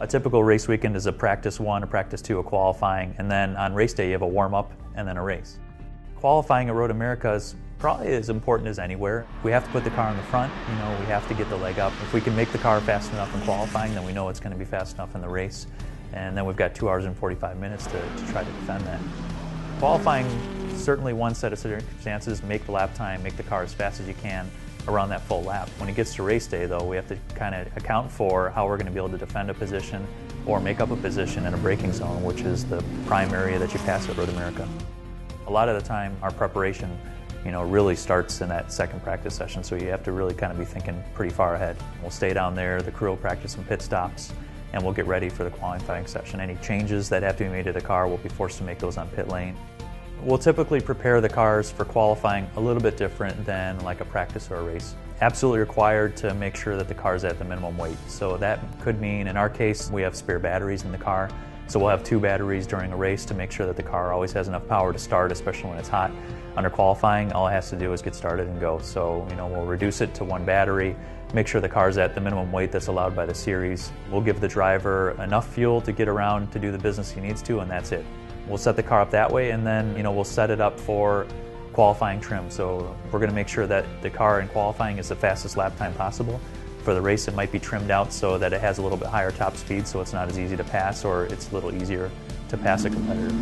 A typical race weekend is a practice one, a practice two, a qualifying, and then on race day you have a warm up and then a race. Qualifying at Road America is probably as important as anywhere. We have to put the car in the front, you know, we have to get the leg up. If we can make the car fast enough in qualifying, then we know it's going to be fast enough in the race. And then we've got two hours and 45 minutes to, to try to defend that. Qualifying, certainly one set of circumstances, make the lap time, make the car as fast as you can around that full lap. When it gets to race day, though, we have to kind of account for how we're going to be able to defend a position or make up a position in a braking zone, which is the prime area that you pass at Road America. A lot of the time, our preparation, you know, really starts in that second practice session, so you have to really kind of be thinking pretty far ahead. We'll stay down there, the crew will practice some pit stops, and we'll get ready for the qualifying session. Any changes that have to be made to the car, we'll be forced to make those on pit lane. We'll typically prepare the cars for qualifying a little bit different than like a practice or a race. Absolutely required to make sure that the car is at the minimum weight. So that could mean, in our case, we have spare batteries in the car. So we'll have two batteries during a race to make sure that the car always has enough power to start, especially when it's hot. Under qualifying, all it has to do is get started and go. So, you know, we'll reduce it to one battery, make sure the car's at the minimum weight that's allowed by the series. We'll give the driver enough fuel to get around to do the business he needs to, and that's it. We'll set the car up that way, and then, you know, we'll set it up for qualifying trim. So we're going to make sure that the car in qualifying is the fastest lap time possible. For the race, it might be trimmed out so that it has a little bit higher top speed so it's not as easy to pass or it's a little easier to pass a competitor.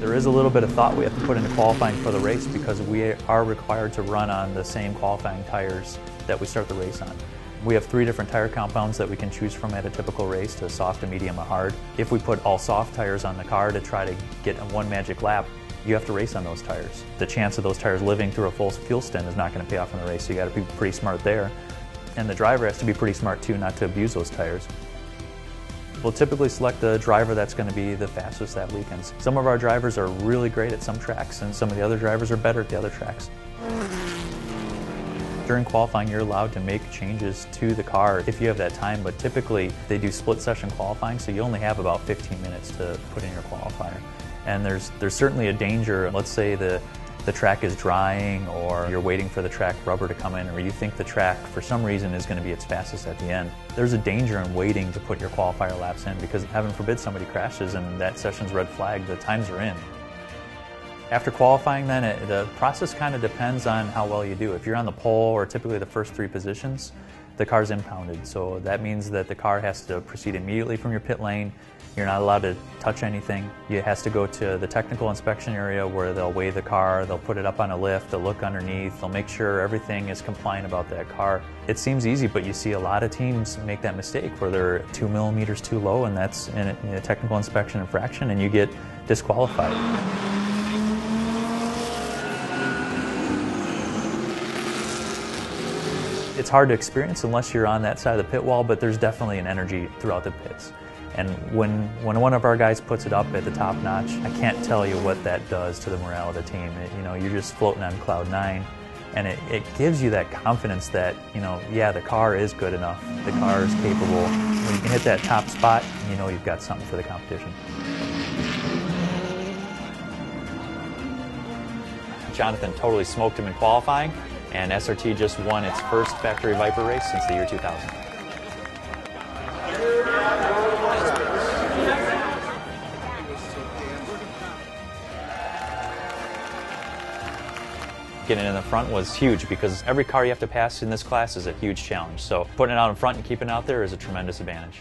There is a little bit of thought we have to put into qualifying for the race because we are required to run on the same qualifying tires that we start the race on. We have three different tire compounds that we can choose from at a typical race to soft, a medium, a hard. If we put all soft tires on the car to try to get one magic lap, you have to race on those tires. The chance of those tires living through a full fuel stint is not going to pay off in the race, so you got to be pretty smart there. And the driver has to be pretty smart too not to abuse those tires. We'll typically select the driver that's going to be the fastest that weekend. Some of our drivers are really great at some tracks and some of the other drivers are better at the other tracks. During qualifying, you're allowed to make changes to the car if you have that time, but typically they do split session qualifying, so you only have about 15 minutes to put in your qualifier. And there's, there's certainly a danger, let's say the the track is drying or you're waiting for the track rubber to come in or you think the track for some reason is going to be its fastest at the end. There's a danger in waiting to put your qualifier laps in because heaven forbid somebody crashes and that session's red flag, the times are in. After qualifying then, it, the process kind of depends on how well you do. If you're on the pole or typically the first three positions, the car's impounded. So that means that the car has to proceed immediately from your pit lane you're not allowed to touch anything. It has to go to the technical inspection area where they'll weigh the car, they'll put it up on a lift, they'll look underneath, they'll make sure everything is compliant about that car. It seems easy, but you see a lot of teams make that mistake where they're two millimeters too low and that's in a, a technical inspection infraction and you get disqualified. It's hard to experience unless you're on that side of the pit wall, but there's definitely an energy throughout the pits. And when, when one of our guys puts it up at the top notch, I can't tell you what that does to the morale of the team. It, you know, you're just floating on cloud nine. And it, it gives you that confidence that, you know, yeah, the car is good enough. The car is capable. When you can hit that top spot, you know you've got something for the competition. Jonathan totally smoked him in qualifying, and SRT just won its first factory Viper race since the year 2000. Getting in the front was huge because every car you have to pass in this class is a huge challenge. So putting it out in front and keeping it out there is a tremendous advantage.